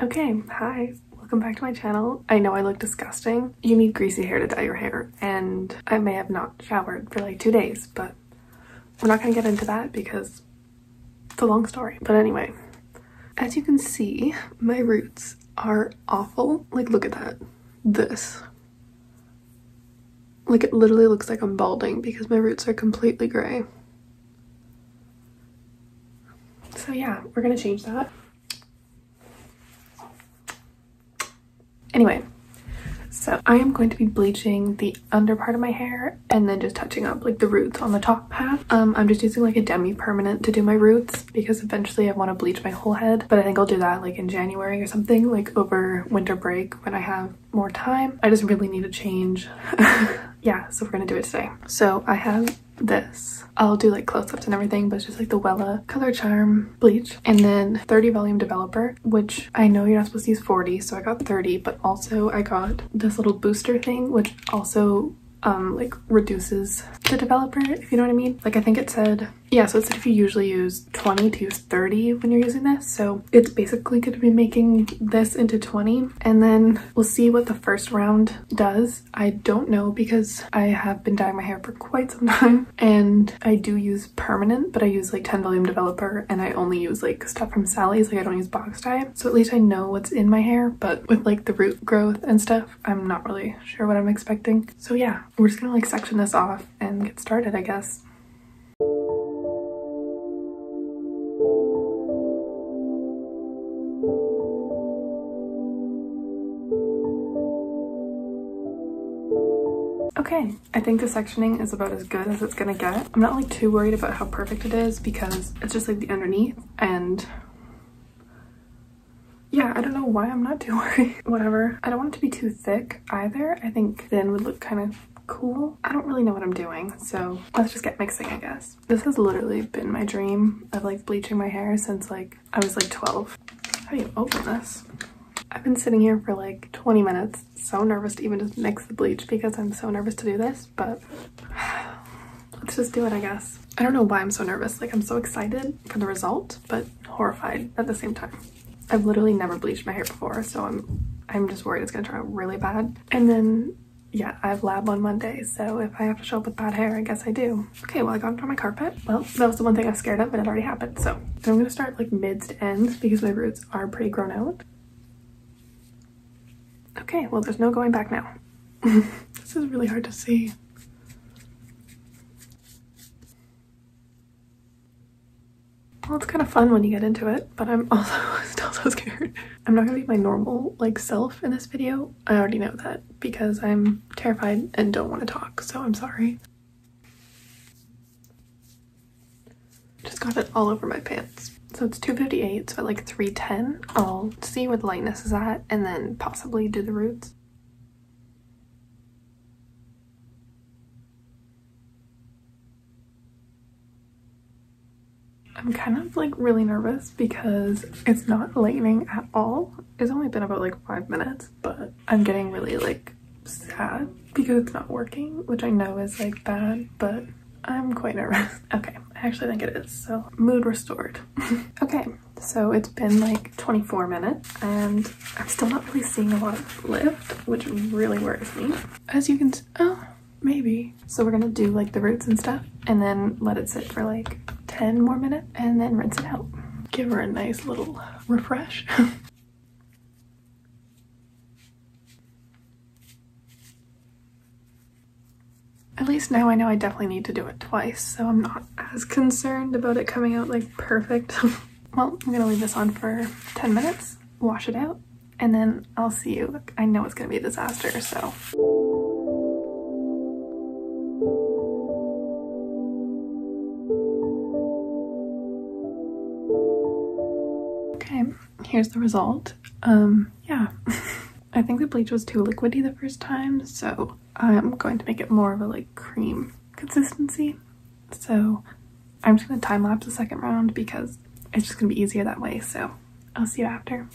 Okay, hi. Welcome back to my channel. I know I look disgusting. You need greasy hair to dye your hair and I may have not showered for like two days, but we're not gonna get into that because it's a long story. But anyway, as you can see, my roots are awful. Like look at that. This. Like it literally looks like I'm balding because my roots are completely gray. So yeah, we're gonna change that. Anyway, so I am going to be bleaching the under part of my hair and then just touching up like the roots on the top half. Um, I'm just using like a demi-permanent to do my roots because eventually I want to bleach my whole head. But I think I'll do that like in January or something like over winter break when I have more time. I just really need a change. yeah, so we're gonna do it today. So I have this. I'll do like close-ups and everything, but it's just like the Wella Color Charm bleach. And then 30 volume developer, which I know you're not supposed to use 40, so I got 30, but also I got this little booster thing, which also um like reduces the developer if you know what i mean. Like i think it said yeah so it said if you usually use 20 to use 30 when you're using this. So it's basically going to be making this into 20 and then we'll see what the first round does. I don't know because i have been dyeing my hair for quite some time and i do use permanent but i use like 10 volume developer and i only use like stuff from sally's. Like i don't use box dye. So at least i know what's in my hair but with like the root growth and stuff i'm not really sure what i'm expecting. So yeah we're just gonna like section this off and get started i guess Okay, I think the sectioning is about as good as it's gonna get. I'm not like too worried about how perfect it is because it's just like the underneath and yeah, I don't know why I'm not too worried. Whatever. I don't want it to be too thick either. I think thin would look kind of cool. I don't really know what I'm doing, so let's just get mixing, I guess. This has literally been my dream of like bleaching my hair since like I was like 12. How do you open this? I've been sitting here for like 20 minutes, so nervous to even just mix the bleach because I'm so nervous to do this, but let's just do it, I guess. I don't know why I'm so nervous. Like I'm so excited for the result, but horrified at the same time. I've literally never bleached my hair before, so I'm I'm just worried it's gonna turn out really bad. And then yeah, I have lab on Monday, so if I have to show up with bad hair, I guess I do. Okay, well I got it on my carpet. Well, that was the one thing I was scared of, but it already happened. So, so I'm gonna start like mids to ends because my roots are pretty grown out. Okay, well there's no going back now. this is really hard to see. Well, it's kind of fun when you get into it, but I'm also still so scared. I'm not gonna be my normal like self in this video. I already know that because I'm terrified and don't want to talk, so I'm sorry. Just got it all over my pants. So it's 258, so at like 310, I'll see where the lightness is at and then possibly do the roots. I'm kind of like really nervous because it's not lightning at all. It's only been about like five minutes, but I'm getting really like sad because it's not working, which I know is like bad, but I'm quite nervous. Okay, I actually think it is, so mood restored. okay, so it's been like 24 minutes and I'm still not really seeing a lot lift, which really worries me. As you can, oh, maybe. So we're gonna do like the roots and stuff and then let it sit for like 10 more minutes and then rinse it out. Give her a nice little refresh. At least now I know I definitely need to do it twice, so I'm not as concerned about it coming out like perfect. well, I'm gonna leave this on for 10 minutes, wash it out, and then I'll see you. I know it's gonna be a disaster, so. Here's the result. Um, yeah. I think the bleach was too liquidy the first time, so I'm going to make it more of a like cream consistency. So I'm just gonna time lapse the second round because it's just gonna be easier that way. So I'll see you after.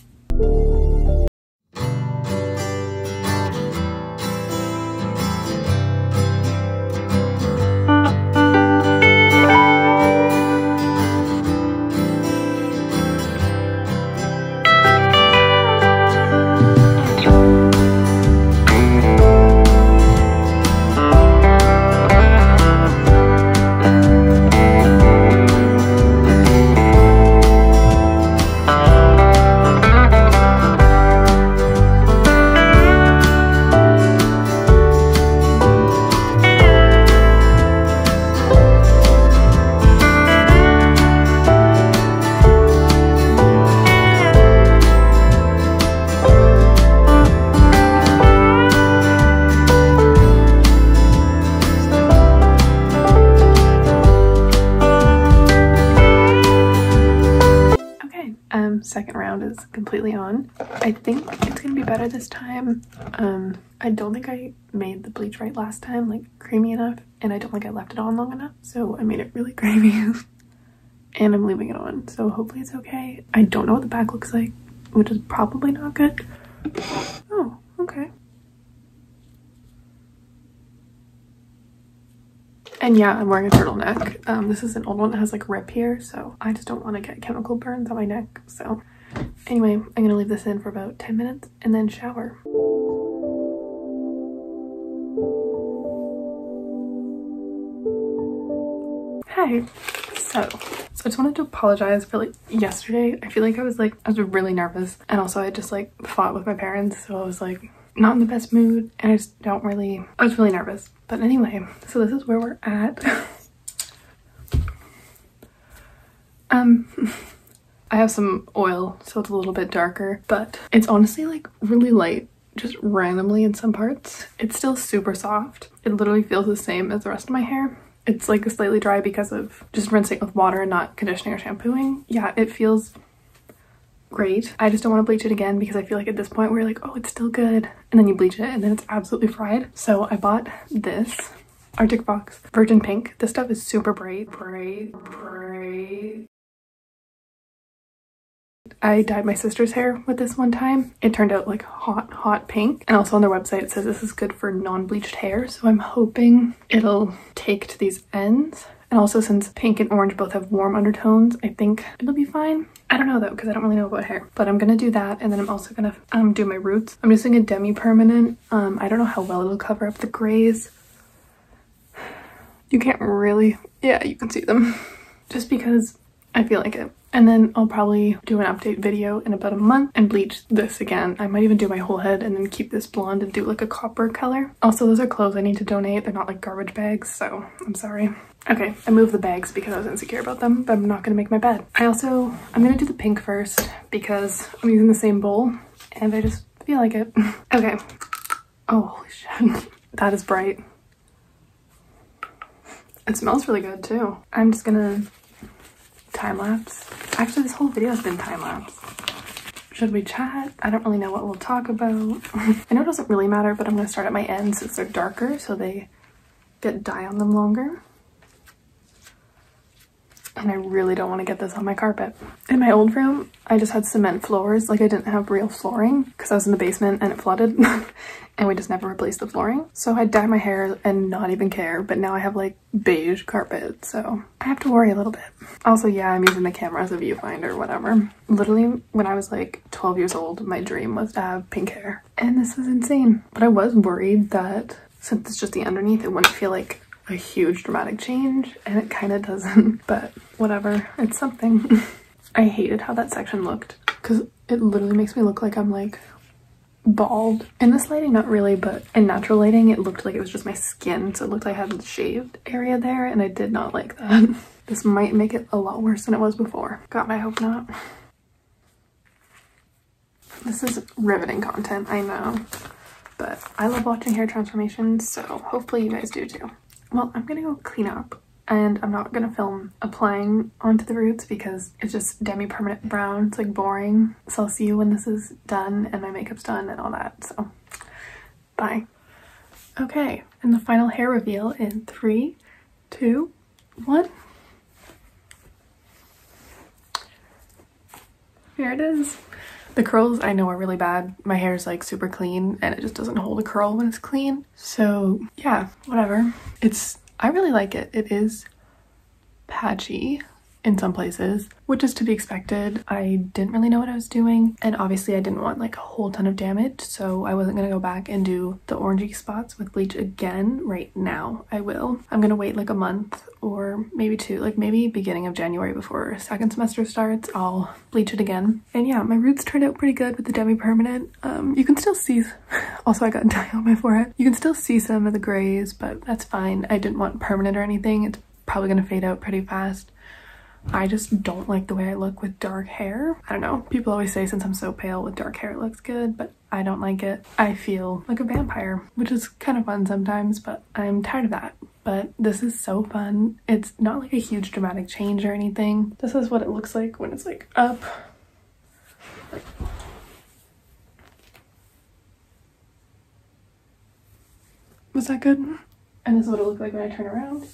Sound is completely on. I think it's gonna be better this time. Um, I don't think I made the bleach right last time, like creamy enough, and I don't think I left it on long enough. So I made it really creamy and I'm leaving it on. So hopefully it's okay. I don't know what the back looks like, which is probably not good. Oh, okay. And yeah, I'm wearing a turtleneck. Um, this is an old one that has like rip here, so I just don't want to get chemical burns on my neck. So anyway, I'm gonna leave this in for about 10 minutes and then shower. Hey, so, so I just wanted to apologize for like yesterday. I feel like I was like, I was really nervous and also I just like fought with my parents. So I was like not in the best mood and I just don't really, I was really nervous. But anyway, so this is where we're at. um, I have some oil, so it's a little bit darker, but it's honestly like really light just randomly in some parts. It's still super soft. It literally feels the same as the rest of my hair. It's like a slightly dry because of just rinsing with water and not conditioning or shampooing. Yeah, it feels great. I just don't want to bleach it again because I feel like at this point we're like, oh, it's still good. And then you bleach it and then it's absolutely fried. So I bought this Arctic Fox Virgin Pink. This stuff is super bright, bright, bright. I dyed my sister's hair with this one time. It turned out like hot, hot pink. And also on their website it says this is good for non-bleached hair. So I'm hoping it'll take to these ends. And also since pink and orange both have warm undertones, I think it'll be fine. I don't know though, because I don't really know about hair, but I'm gonna do that. And then I'm also gonna um, do my roots. I'm using a demi-permanent. Um, I don't know how well it'll cover up the grays. You can't really, yeah, you can see them just because I feel like it. And then I'll probably do an update video in about a month and bleach this again. I might even do my whole head and then keep this blonde and do like a copper color. Also, those are clothes I need to donate. They're not like garbage bags, so I'm sorry. Okay, I moved the bags because I was insecure about them, but I'm not gonna make my bed. I also, I'm gonna do the pink first because I'm using the same bowl and I just feel like it. okay. Oh, holy shit. that is bright. It smells really good too. I'm just gonna time lapse. Actually, this whole video has been time lapse. Should we chat? I don't really know what we'll talk about. I know it doesn't really matter, but I'm gonna start at my ends since they're darker so they get dye on them longer. And I really don't want to get this on my carpet. In my old room, I just had cement floors. Like I didn't have real flooring because I was in the basement and it flooded. and we just never replaced the flooring. So I dye my hair and not even care, but now I have like beige carpet, so I have to worry a little bit. Also, yeah, I'm using the camera as a viewfinder, whatever. Literally, when I was like 12 years old, my dream was to have pink hair, and this is insane. But I was worried that since it's just the underneath, it wouldn't feel like a huge dramatic change, and it kind of doesn't, but whatever, it's something. I hated how that section looked because it literally makes me look like I'm like bald. In this lighting, not really, but in natural lighting, it looked like it was just my skin. So it looked like I had a shaved area there and I did not like that. this might make it a lot worse than it was before. God, I hope not. This is riveting content, I know. But I love watching hair transformations, so hopefully you guys do too. Well, I'm gonna go clean up and I'm not gonna film applying onto the roots because it's just demi-permanent brown. It's like boring. So I'll see you when this is done and my makeup's done and all that. So bye. Okay, and the final hair reveal in three, two, one. Here it is. The curls I know are really bad. My hair is like super clean and it just doesn't hold a curl when it's clean. So yeah, whatever. It's I really like it. It is patchy in some places, which is to be expected. I didn't really know what I was doing and obviously I didn't want like a whole ton of damage so I wasn't gonna go back and do the orangey spots with bleach again right now. I will. I'm gonna wait like a month or maybe two, like maybe beginning of January before second semester starts, I'll bleach it again. And yeah, my roots turned out pretty good with the demi-permanent. Um, you can still see, also I got dye on my forehead. You can still see some of the grays, but that's fine. I didn't want permanent or anything. It's probably gonna fade out pretty fast. I just don't like the way I look with dark hair. I don't know. People always say since I'm so pale with dark hair it looks good, but I don't like it. I feel like a vampire, which is kind of fun sometimes, but I'm tired of that. But this is so fun. It's not like a huge dramatic change or anything. This is what it looks like when it's like up. Was that good? And this is what it looked like when I turn around.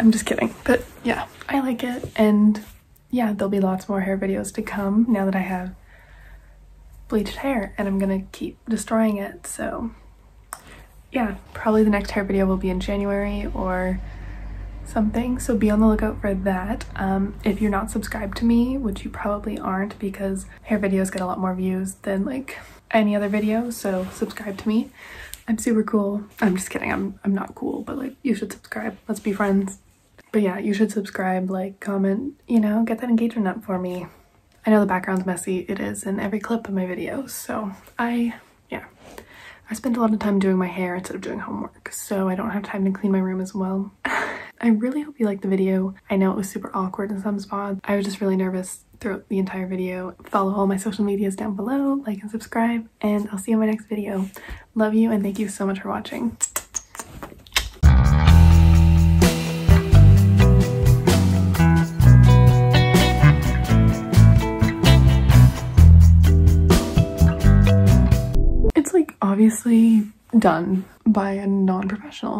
I'm just kidding. But yeah, I like it. And yeah, there'll be lots more hair videos to come now that I have bleached hair and I'm gonna keep destroying it. So yeah, probably the next hair video will be in January or something. So be on the lookout for that. Um, if you're not subscribed to me, which you probably aren't because hair videos get a lot more views than like any other video. So subscribe to me. I'm super cool. I'm just kidding. I'm, I'm not cool, but like you should subscribe. Let's be friends. But yeah, you should subscribe, like, comment, you know, get that engagement up for me. I know the background's messy. It is in every clip of my videos. So I, yeah, I spend a lot of time doing my hair instead of doing homework. So I don't have time to clean my room as well. I really hope you liked the video. I know it was super awkward in some spots. I was just really nervous throughout the entire video. Follow all my social medias down below, like and subscribe, and I'll see you in my next video. Love you and thank you so much for watching. Obviously done by a non-professional